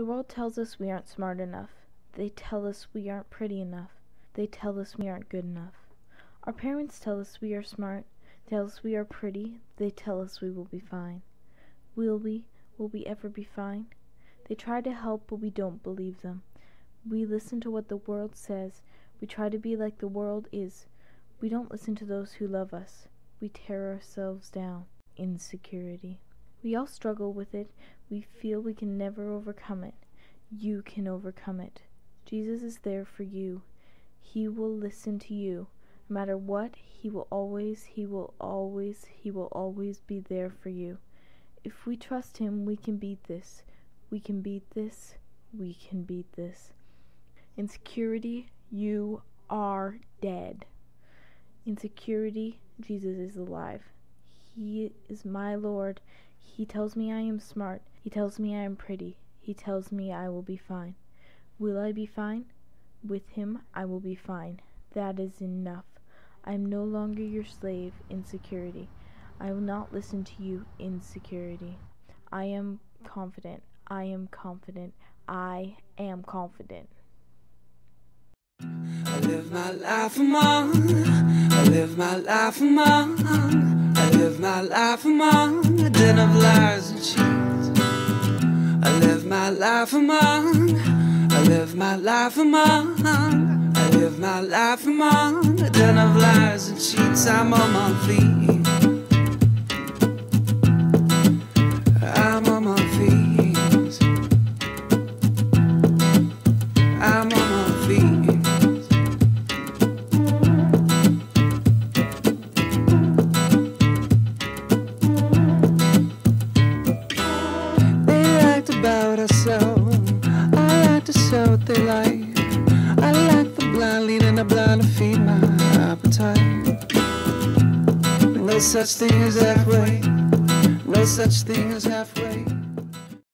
The world tells us we aren't smart enough. They tell us we aren't pretty enough. They tell us we aren't good enough. Our parents tell us we are smart, They tell us we are pretty, they tell us we will be fine. Will we? Will we ever be fine? They try to help, but we don't believe them. We listen to what the world says. We try to be like the world is. We don't listen to those who love us. We tear ourselves down. Insecurity. We all struggle with it. We feel we can never overcome it. You can overcome it. Jesus is there for you. He will listen to you. No matter what, He will always, He will always, He will always be there for you. If we trust Him, we can beat this. We can beat this. We can beat this. Insecurity, you are dead. Insecurity, Jesus is alive. He is my Lord. He tells me I am smart. He tells me I am pretty. He tells me I will be fine. Will I be fine? With him I will be fine. That is enough. I am no longer your slave, in insecurity. I will not listen to you, in insecurity. I am confident. I am confident. I am confident. I live my life among, I live my life among, live my life among a den of lies and cheats. I live my life among, I live my life among, I live my life among a den of lies and cheats. I'm on my feet. What they like. I like the blind leading the blind to feed my appetite. No such thing as halfway. No such thing as halfway.